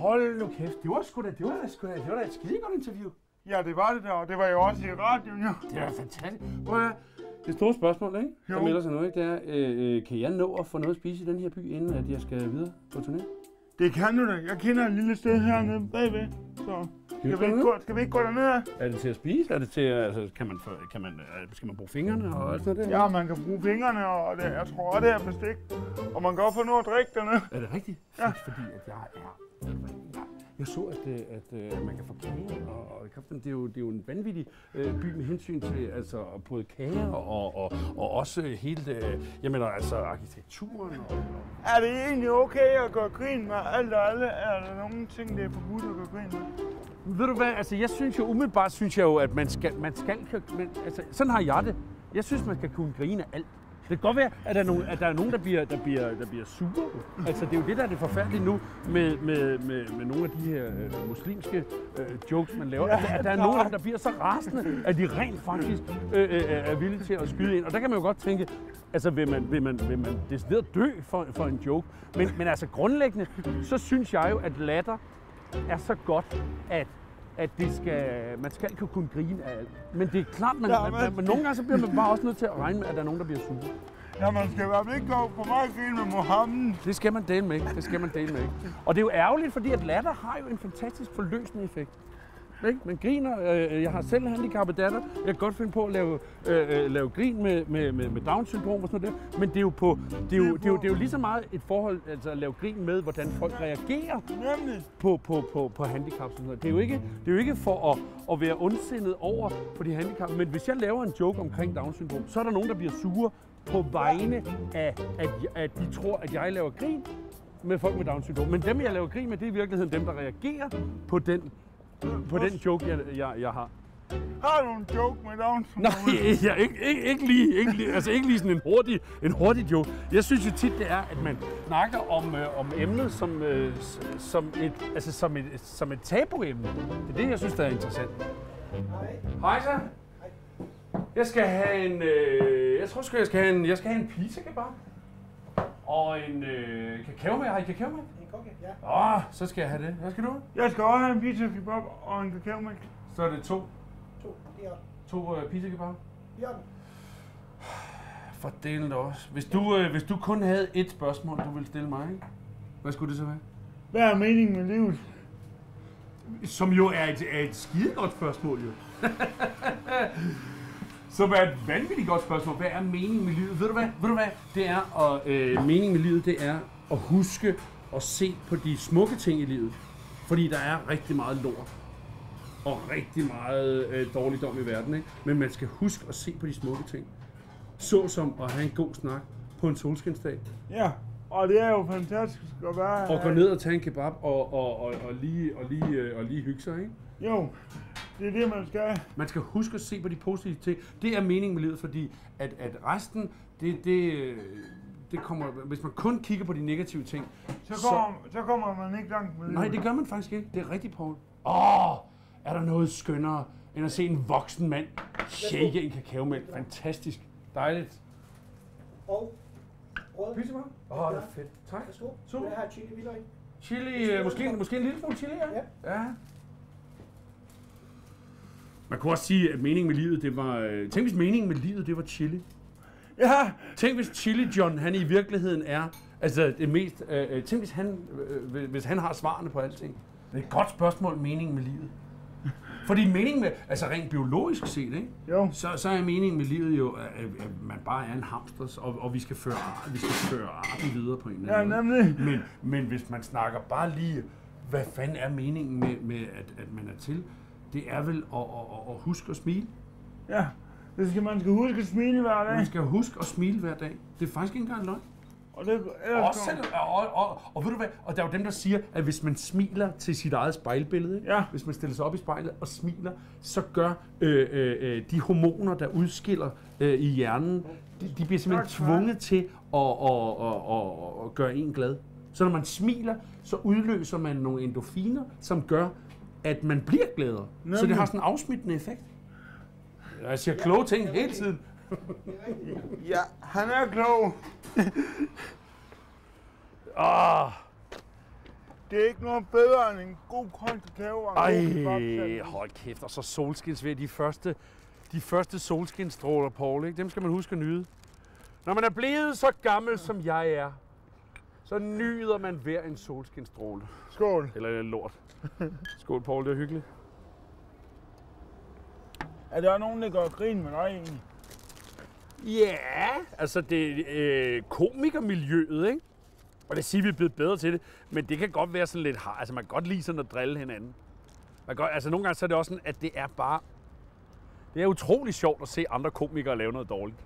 Hold nu kæft, det var sgu da, det var da, sgu da, det var da et skide godt interview. Ja, det var det der, og det var jo også i radioen, jo. Det er fantastisk. Prøv at. Det store spørgsmål, ikke? Der Jo. melder sig nu, ikke? Det er, øh, øh, kan jeg nå at få noget at spise i den her by, inden at jeg skal videre på turné? Det kan du da. Jeg kender et lille sted hernede bagved. Så skal vi, ikke gå, skal vi ikke gå derned? Er det til at spise? Er det til, altså, kan man, kan man, øh, skal man bruge fingrene og alt sådan noget der? Ja, man kan bruge fingrene, og det, jeg tror også, det er bestik. Og man kan også få noget at drikke dernede. Er det rigtigt? Ja. Fordi at jeg er... Jeg, jeg så, at, øh, at, at man kan få kager, og, og det, er jo, det er jo en vanvittig øh, by med hensyn til altså, både kager og, og, og også hele øh, jeg mener, altså, arkitekturen. Og, Er det egentlig okay at gøre grin med alt og alle? Er der nogle ting, det er forbudt at gøre grin med? Ved du hvad, altså jeg synes jo umiddelbart, synes jeg jo, at man skal, man skal, man, altså sådan har jeg det. Jeg synes, man skal kunne grine af alt. Det kan godt være, at der er nogen, at der, er nogen der, bliver, der, bliver, der bliver sure. Altså, det er jo det, der er det forfærdelige nu med, med, med, med nogle af de her øh, muslimske øh, jokes, man laver. Ja, at, der, at der er nogen af dem, der bliver så rasende, at de rent faktisk øh, øh, er villige til at skyde ind. Og der kan man jo godt tænke, altså vil man, vil man, vil man decideret dø for, for en joke? Men, men altså grundlæggende, så synes jeg jo, at latter er så godt, at at det skal, man skal ikke kunne grine af alt. Men det er klart, man, Ja, men- man, men nogle gange så bliver man bare også nødt til at regne med, at der er nogen, der bliver sure. Ja, man skal i hvert fald ikke gå for meget grin med Mohammed. Det skal man dele med, ikke? Det skal man dele med, ikke? Og det er jo ærgerligt, fordi at latter har jo en fantastisk forløsende effekt. Ikke? Man griner. Øh, jeg har selv en handicappet datter. Jeg kan godt finde på at lave, øh, øh, lave grin med, med, med, med Down-syndrom og sådan noget der. Men det er, jo på, det, er jo, det, er jo, det er jo lige så meget et forhold, altså at lave grin med, hvordan folk reagerer på, på, på, på handicap. Sådan noget. Det, er jo ikke, det er jo ikke for at, at være ondsindet over på de handicap, men hvis jeg laver en joke omkring Down-syndrom, så er der nogen, der bliver sure på vegne af, at, at de tror, at jeg laver grin med folk med Down-syndrom. Men dem, jeg laver grin med, det er i virkeligheden dem, der reagerer på den, på den joke, jeg, jeg, jeg har. Har du en joke med Down Nej, ja, ikke, ikke, ikke, lige, ikke, lige, altså ikke lige sådan en hurtig, en hurtig joke. Jeg synes jo tit, det er, at man snakker om, øh, om emnet som, øh, som, et, altså som, et, som et tabuemne. Det er det, jeg synes, der er interessant. Hej så. Jeg skal have en, øh, jeg tror sgu, jeg skal have en, jeg skal have en pizza kebab. Og en øh, kakao med. Har I kakao med? Åh, oh, så skal jeg have det. Hvad skal du? Jeg skal også have en pizza kebab og en kakaomælk. Så er det to, To, ja. to øh, pizza kebab. Ja. For delen også. Hvis du, øh, hvis du kun havde et spørgsmål, du ville stille mig, ikke? hvad skulle det så være? Hvad er meningen med livet? Som jo er et, er et skidegodt spørgsmål, jo. Som er et vanvittigt godt spørgsmål. Hvad er meningen med livet? Ved du hvad? Ved du hvad? Det er, og øh, meningen med livet, det er at huske at se på de smukke ting i livet. Fordi der er rigtig meget lort. Og rigtig meget øh, dårligdom i verden, ikke? Men man skal huske at se på de smukke ting. Så som at have en god snak på en solskinsdag. Ja, og det er jo fantastisk at være Og gå ned og tage en kebab og, og, og, og, lige, og, lige, øh, og lige hygge sig, ikke? Jo, det er det, man skal. Man skal huske at se på de positive ting. Det er meningen med livet, fordi at, at resten, det, det, øh, det kommer, hvis man kun kigger på de negative ting, Så kommer, så kommer man ikke langt med Nej, det gør man faktisk ikke. Det er rigtigt, Paul. Åh, er der noget skønnere, end at se en voksen mand shake en kakaomælk? Fantastisk. Dejligt. Og brød. Pizza Åh, oh, det er fedt. Tak. Værsgo. Super. Jeg have chili hvidløg? Chili, øh, måske, måske en lille smule chili, ja? Ja. Man kunne også sige, at meningen med livet, det var... øh, Tænk, hvis meningen med livet, det var chili. Ja, Tænk, hvis Chili John, han i virkeligheden er... Altså, det mest... Øh, øh, tænk, hvis han, øh, hvis han har svarene på alting. Det er et godt spørgsmål, meningen med livet. Fordi meningen med... Altså, rent biologisk set, ikke? jo. Så, så er meningen med livet jo, at, at man bare er en hamster, og, og vi skal føre, vi skal føre arten videre på en eller Ja, anden måde. nemlig. Men, men hvis man snakker bare lige, hvad fanden er meningen med, med at, at man er til, det er vel at, at, at huske at smile. Ja, det skal man skal huske at smile hver dag. Man skal huske at smile hver dag. Det er faktisk ikke engang løgn. Og det, Også selv, og, og, og, og, ved du hvad, og der er jo dem, der siger, at hvis man smiler til sit eget spejlbillede? Ja. hvis man stiller sig op i spejlet og smiler, så gør øh, øh, øh, de hormoner, der udskiller øh, i hjernen, de, de bliver simpelthen Tak tvunget til at, at, at, at, at gøre en glad. Så når man smiler, så udløser man nogle endorfiner, som gør, at man bliver gladere. Så det har sådan en afsmittende effekt. Jeg siger kloge ting hele tiden. Ja, han er klog. Ah. det er ikke noget bedre end en god kold kebab Ej, hold kæft. Og så solskinsvejr. De første, de første solskinstråler, Paul, ikke? dem skal man huske at nyde. Når man er blevet så gammel, som jeg er, så nyder man hver en solskinstråle. Skål. Eller en lort. Skål, Paul. Det er hyggeligt. Er der nogen, der gør grin med dig egentlig? Ja, altså det øh, komikermiljøet, ikke? Og det siger, vi er blevet bedre til det, men det kan godt være sådan lidt hard. Altså man kan godt lide sådan at drille hinanden. Man kan godt, altså nogle gange så er det også sådan, at det er bare... Det er utrolig sjovt at se andre komikere lave noget dårligt.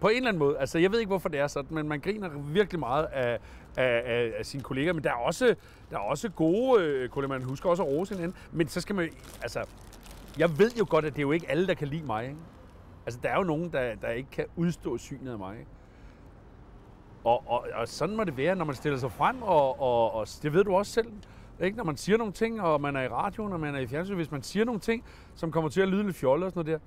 På en eller anden måde. Altså jeg ved ikke, hvorfor det er sådan, men man griner virkelig meget af, af, af, af sine kolleger. Men der er også, der er også gode øh, kolleger, man husker også at rose hinanden. Men så skal man altså... Jeg ved jo godt, at det er jo ikke alle, der kan lide mig, ikke? Altså, der er jo nogen, der, der ikke kan udstå synet af mig. Ikke? Og, og, og sådan må det være, når man stiller sig frem, og, og, og det ved du også selv. Ikke? Når man siger nogle ting, og man er i radioen, og man er i fjernsyn, hvis man siger nogle ting, som kommer til at lyde lidt fjollet og sådan noget der,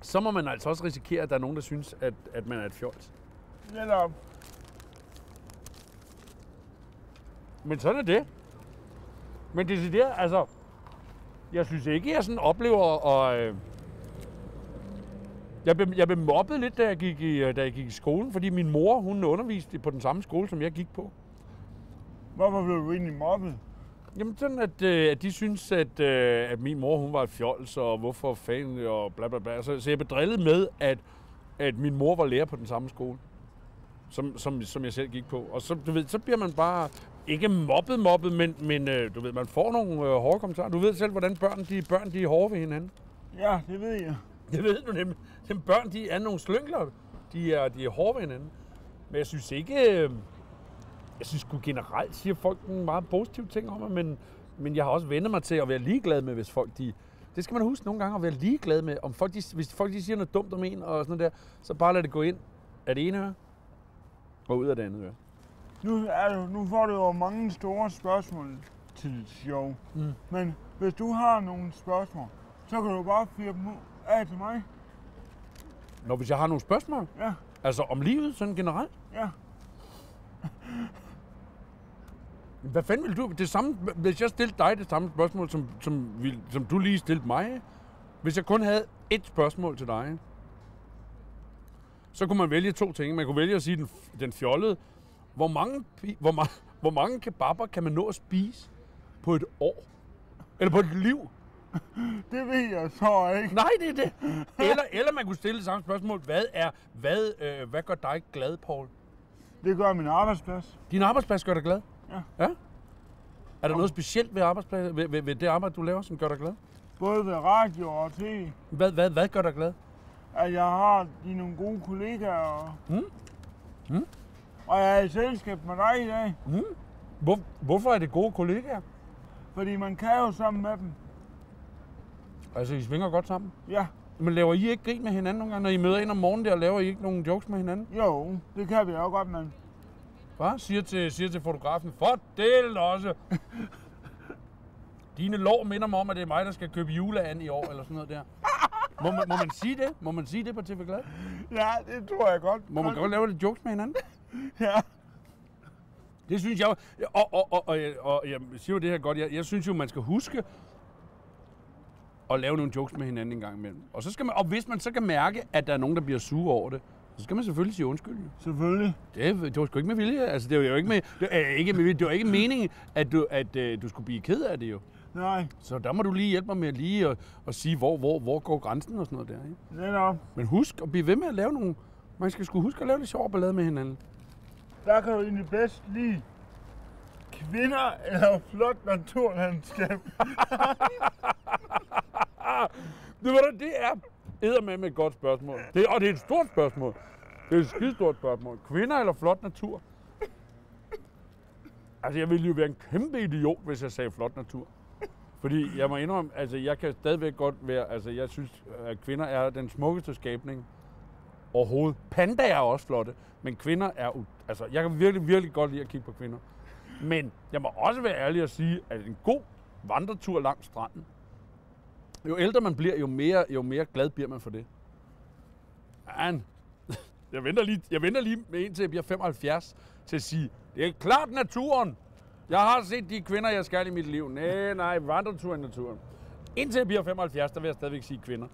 så må man altså også risikere, at der er nogen, der synes, at, at man er et fjols. Netop. Men sådan er det. Men det er der, altså, jeg synes ikke, jeg sådan oplever, og øh, jeg, blev, jeg blev mobbet lidt, da jeg, gik i, øh, da jeg gik i skolen, fordi min mor, hun underviste på den samme skole, som jeg gik på. Hvorfor blev du egentlig mobbet? Jamen sådan, at, øh, at de synes, at, øh, at min mor, hun var et fjols, og hvorfor fanden, og bla bla bla. Så, så jeg blev drillet med, at, at min mor var lærer på den samme skole, som, som, som jeg selv gik på. Og så, du ved, så bliver man bare, ikke mobbet mobbet, men, men øh, du ved, man får nogle øh, hårde kommentarer. Du ved selv, hvordan børn, de, børn, de er hårde ved hinanden. Ja, det ved jeg. Det ved du nemlig. Dem børn, de er nogle slyngler. De er, de er hårde ved hinanden. Men jeg synes ikke... øh, Jeg synes sgu generelt siger folk nogle meget positive ting om mig, men, men jeg har også vendt mig til at være ligeglad med, hvis folk de... Det skal man huske nogle gange at være ligeglad med. Om folk, de, hvis folk de siger noget dumt om en og sådan noget der, så bare lad det gå ind af det ene øre og ud af det andet øre. Nu, du, nu får du jo mange store spørgsmål til dit show. Mm. Men hvis du har nogle spørgsmål, så kan du bare fyre dem af til mig. Når hvis jeg har nogle spørgsmål, Ja, altså om livet sådan generelt, ja. Hvad fanden vil du? Det samme, hvis jeg stillede dig det samme spørgsmål, som, som, som du lige stillede mig. Hvis jeg kun havde et spørgsmål til dig, så kunne man vælge to ting. Man kunne vælge at sige den, den fjollede. Hvor mange, hvor, ma- hvor mange kebaber kan man nå at spise på et år? Eller på et liv? Det ved jeg så ikke. Nej, det er det. Eller, eller man kunne stille det samme spørgsmål. Hvad, er, hvad, øh, hvad gør dig glad, Paul? Det gør min arbejdsplads. Din arbejdsplads gør dig glad? Ja. ja? Er der noget specielt ved, arbejdsplads, ved, ved, ved det arbejde, du laver, som gør dig glad? Både ved radio og tv. Hvad, hvad, hvad gør dig glad? At jeg har de nogle gode kollegaer. Og, Mm. Mm. Og jeg er i selskab med dig i dag. Mm. Hvor, hvorfor er det gode kollegaer? Fordi man kan jo sammen med dem. Altså, I svinger godt sammen. Ja, Men laver I ikke grin med hinanden nogle gange? Når I møder ind om morgenen der, laver I ikke nogen jokes med hinanden? jo, det kan vi også godt, men Hvad? Siger til, siger til fotografen, fordel også. Dine lår minder mig om, at det er mig, der skal købe juleand i år, eller sådan noget der. Må man, må man sige det? Må man sige det på TV Glad? ja, det tror jeg godt. Må man godt lave lidt jokes med hinanden? Ja, Det synes jeg jo. Og, og, og, og, og jeg siger jo det her godt. Jeg, jeg synes jo, man skal huske at lave nogle jokes med hinanden en gang imellem. Og, så skal man, og hvis man så kan mærke, at der er nogen, der bliver sure over det, så skal man selvfølgelig sige undskyld. selvfølgelig. Det, det var sgu ikke med vilje. Altså, det var jo ikke med, det er ikke med vilje. Det var ikke meningen, at du, at, øh, du skulle blive ked af det jo. Nej, Så der må du lige hjælpe mig med lige at, at sige, hvor, hvor, hvor går grænsen og sådan noget der. Ikke? netop. Men husk at blive ved med at lave nogle... Man skal sgu huske at lave lidt sjov ballade med hinanden. Der kan du egentlig bedst lide kvinder eller flot naturlandskab. Det, var da, det er eddermame med et godt spørgsmål. Det, og det er et stort spørgsmål. Det er et skidestort spørgsmål. Kvinder eller flot natur? Altså, jeg ville jo være en kæmpe idiot, hvis jeg sagde flot natur. Fordi jeg må indrømme, altså jeg kan stadigvæk godt være, altså jeg synes, at kvinder er den smukkeste skabning overhovedet. Pandaer er også flotte, men kvinder er, altså jeg kan virkelig, virkelig godt lide at kigge på kvinder. Men jeg må også være ærlig og sige, at en god vandretur langs stranden, jo ældre man bliver, jo mere, jo mere glad bliver man for det. Man, jeg venter lige, jeg venter lige med en til jeg bliver 75 til at sige, det er klart naturen. Jeg har set de kvinder, jeg skal i mit liv. Nej, nej, vandretur i naturen. Indtil jeg bliver 75, der vil jeg stadigvæk sige kvinder.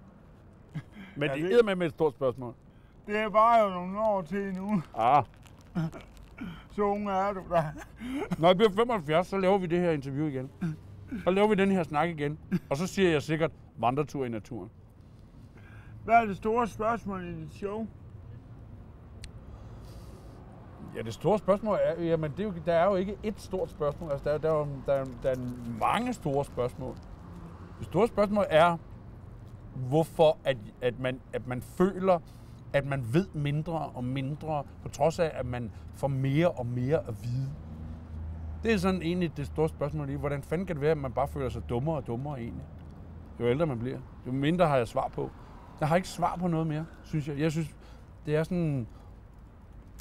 Men Ja, det det- er med med et stort spørgsmål. Det er bare jo nogle år til endnu. Ah. Så unge er du da. Når jeg bliver 75, så laver vi det her interview igen. Så laver vi den her snak igen. Og så siger jeg sikkert vandretur i naturen. Hvad er det store spørgsmål i dit show? Ja, det store spørgsmål er, jamen det er jo, der er jo ikke et stort spørgsmål. Altså, der, er- der, er, der, er, der er mange store spørgsmål. Det store spørgsmål er, hvorfor at, at, man, at man føler, at man ved mindre og mindre, på trods af, at man får mere og mere at vide. Det er sådan egentlig det store spørgsmål i, hvordan fanden kan det være, at man bare føler sig dummere og dummere egentlig? Jo ældre man bliver, jo mindre har jeg svar på. Jeg har ikke svar på noget mere, synes jeg. Jeg synes, det er sådan,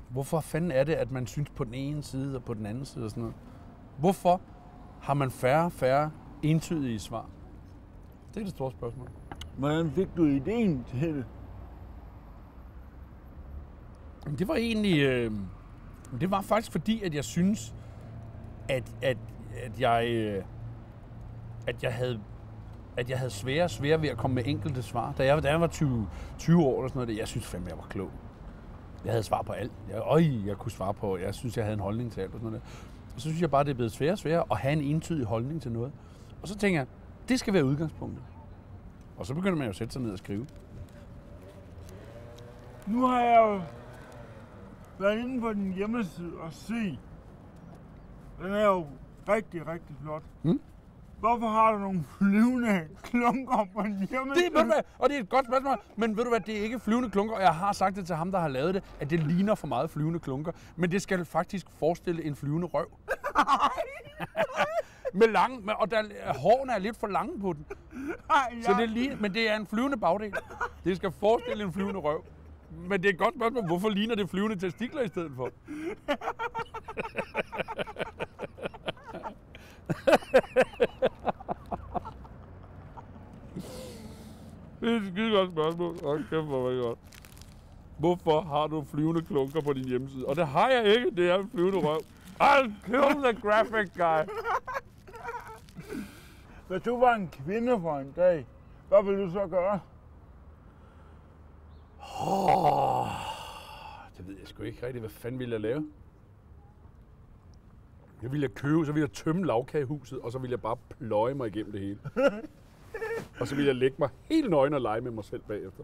hvorfor fanden er det, at man synes på den ene side og på den anden side og sådan noget? Hvorfor har man færre og færre entydige svar? Det er det store spørgsmål. Hvordan fik du ideen til det? Men Det var egentlig, øh, det var faktisk fordi, at jeg synes, at, at, at jeg, øh, at jeg havde at jeg havde svære og svære ved at komme med enkelte svar. Da jeg, da jeg var 20, 20 år eller sådan noget, jeg synes fandme, jeg var klog. Jeg havde svar på alt. Jeg, øj, jeg kunne svare på, jeg synes, jeg havde en holdning til alt og sådan noget. Og så synes jeg bare, det er blevet sværere og sværere at have en entydig holdning til noget. Og så tænker jeg, det skal være udgangspunktet. Og så begynder man jo at sætte sig ned og skrive. Nu har jeg jo været inde på din hjemmeside og se. Den er jo rigtig, rigtig flot. Mm. Hvorfor har du nogle flyvende klunker på din Det, hjemmeside? ved du hvad, og det er et godt spørgsmål, men ved du hvad, det er ikke flyvende klunker, og jeg har sagt det til ham, der har lavet det, at det ligner for meget flyvende klunker, men det skal faktisk forestille en flyvende røv. med lange, med, og der, hårene er lidt for lange på den, Ej, så det er lige, men det er en flyvende bagdel. Det skal forestille en flyvende røv. Men det er et godt spørgsmål, hvorfor ligner det flyvende testikler i stedet for? Det er et skide godt spørgsmål. Hold kæft, hvor godt. Hvorfor har du flyvende klunker på din hjemmeside? Og det har jeg ikke, det er en flyvende røv. I'll kill the graphic guy. Hvis du var en kvinde for en dag, hvad ville du så gøre? Oh, det ved jeg sgu ikke rigtigt. Hvad fanden ville jeg lave? Jeg ville jeg købe, så ville jeg tømme lavkagehuset, og så ville jeg bare pløje mig igennem det hele. og så ville jeg lægge mig helt nøgen og lege med mig selv bagefter.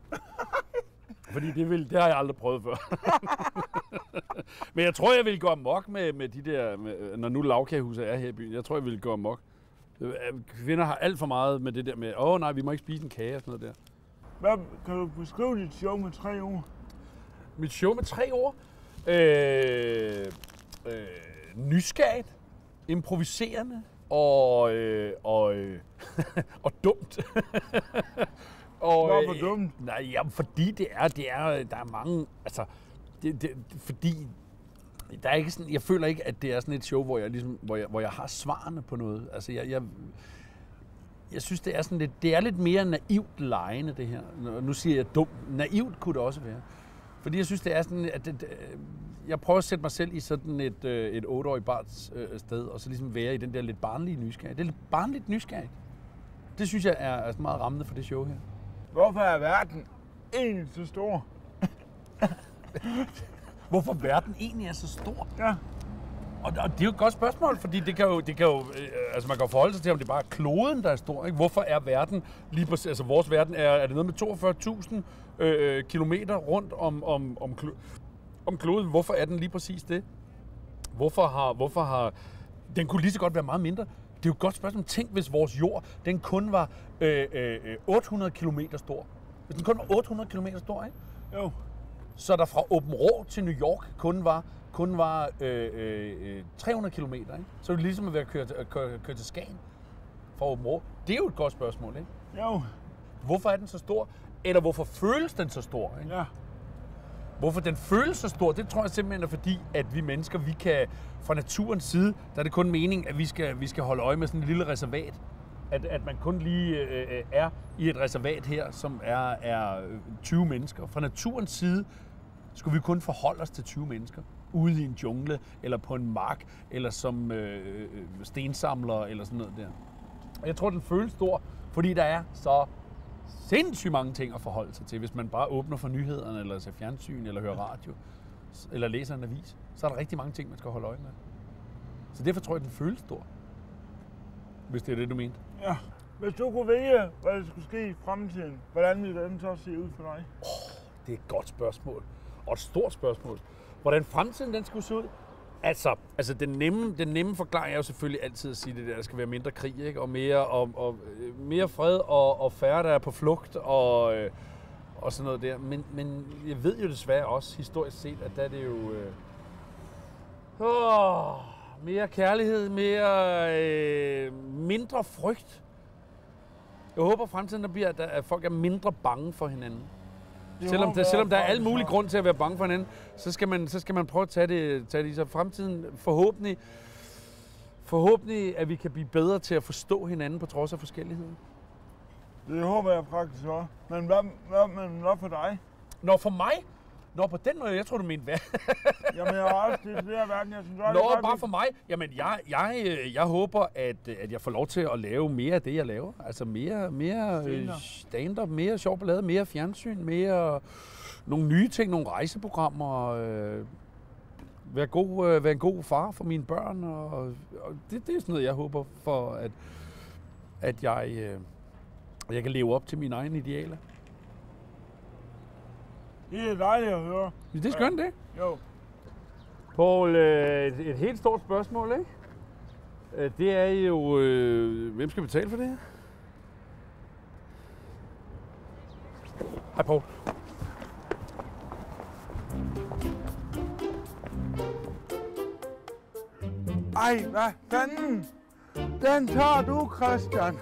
Fordi det, ville, det har jeg aldrig prøvet før. Men jeg tror, jeg ville gå amok med, med de der, med, når nu lavkagehuset er her i byen. Jeg tror, jeg ville gå amok. Øh, kvinder har alt for meget med det der med, åh oh, nej, vi må ikke spise en kage og sådan noget der. Hvad, kan du beskrive dit show med tre ord? Mit show med tre ord. Øh, øh, nysgerrigt, improviserende og, øh, og, øh, og dumt. og, Hvorfor dumt? Nej, jamen, fordi det er, det er, der er mange, altså, det, det, fordi der er ikke sådan, jeg føler ikke, at det er sådan et show, hvor jeg, ligesom, hvor jeg, hvor jeg har svarene på noget. Altså, jeg, jeg, jeg synes, det er sådan lidt, det er lidt mere naivt lejende, det her. Nu- siger jeg dumt. Naivt kunne det også være. Fordi jeg synes, det er sådan, at det, det- jeg prøver at sætte mig selv i sådan et, øh, et 8-årigt barns øh, sted, og så ligesom være i den der lidt barnlige nysgerrighed. Det er lidt barnligt nysgerrigt. Det synes jeg er, sådan meget rammende for det show her. Hvorfor er verden egentlig så stor? Hvorfor verden egentlig er så stor? Ja, Og, og det er jo et godt spørgsmål, fordi det kan jo, det kan jo øh, altså man kan jo forholde sig til, om det bare er kloden, der er stor. Ikke? Hvorfor er verden lige præcis, altså vores verden er, er det noget med 42.000 øh, kilometer rundt om, om, om, klo, om kloden. Hvorfor er den lige præcis det? Hvorfor har, hvorfor har, den kunne lige så godt være meget mindre. Det er jo et godt spørgsmål. Tænk, hvis vores jord, den kun var øh, øh, øh, 800 km stor. Hvis den kun var 800 km stor, ikke? jo. så der fra Åben Rå til New York kun var, kun var øh, øh, øh, 300 km. Ikke? Så er det ligesom at være kørt, at køre, køre til Skagen fra Åben Rå. Det er jo et godt spørgsmål. Ikke? Jo, Hvorfor er den så stor? Eller hvorfor føles den så stor? Ikke? ja. Hvorfor den føles så stor, det tror jeg simpelthen er fordi, at vi mennesker, vi kan fra naturens side, der er det kun mening, at vi skal, vi skal holde øje med sådan et lille reservat. At, at man kun lige øh, øh, er i et reservat her, som er, er øh, 20 mennesker. Fra naturens side skulle vi kun forholde os til 20 mennesker. Ude i en jungle, eller på en mark, eller som øh, øh, stensamler, eller sådan noget der. Og Jeg tror, den føles stor, fordi der er så sindssygt mange ting at forholde sig til. Hvis man bare åbner for nyhederne, eller ser fjernsyn, eller hører radio, eller læser en avis, så er der rigtig mange ting, man skal holde øje med. Så derfor tror jeg, den føles stor. Hvis det er det, du mente. Ja. Hvis du kunne vælge, hvad der skulle ske i fremtiden, hvordan ville den så se ud for dig? Det er et godt spørgsmål. Og et stort spørgsmål. Hvordan fremtiden den skulle se ud? Altså, altså den, nemme, den nemme forklaring er jo selvfølgelig altid at sige det der, der skal være mindre krig, ikke? og mere, og, og, øh, mere fred og, og færre, der er på flugt og, øh, og sådan noget der. Men, men jeg ved jo desværre også historisk set, at der er det jo øh, åh, mere kærlighed, mere øh, mindre frygt. Jeg håber, at fremtiden der bliver, at, der, at folk er mindre bange for hinanden. Selvom der, selvom der er alle mulige også. grund til at være bange for hinanden, så skal man, så skal man prøve at tage det, tage det i sig. Fremtiden, forhåbentlig, forhåbentlig, at vi kan blive bedre til at forstå hinanden på trods af forskellighed. Det håber jeg faktisk også. Men hvad, hvad, men hvad for dig? Nå, for mig? Nå, på den måde, jeg tror, du mente hvad? Jamen, jeg har også det der verden, jeg synes også, Nå, bare for mig? Jamen, jeg, jeg, øh, jeg håber, at, at jeg får lov til at lave mere af det, jeg laver. Altså mere, mere øh, Stand-up. stand-up, mere sjov ballade, mere fjernsyn, mere nogle nye ting, nogle rejseprogrammer. Øh, være, god, øh, være en god far for mine børn. Og, og det, det er sådan noget, jeg håber for, at, at jeg, øh, jeg kan leve op til mine egne idealer. Det er dejligt at høre. Det er skønt, ikke? Jo. Poul, øh, et, et helt stort spørgsmål, ikke? Øh, Det er jo, øh, hvem skal betale for det her? Hej Poul. Ej, hvad fanden? Den tager du, Christian.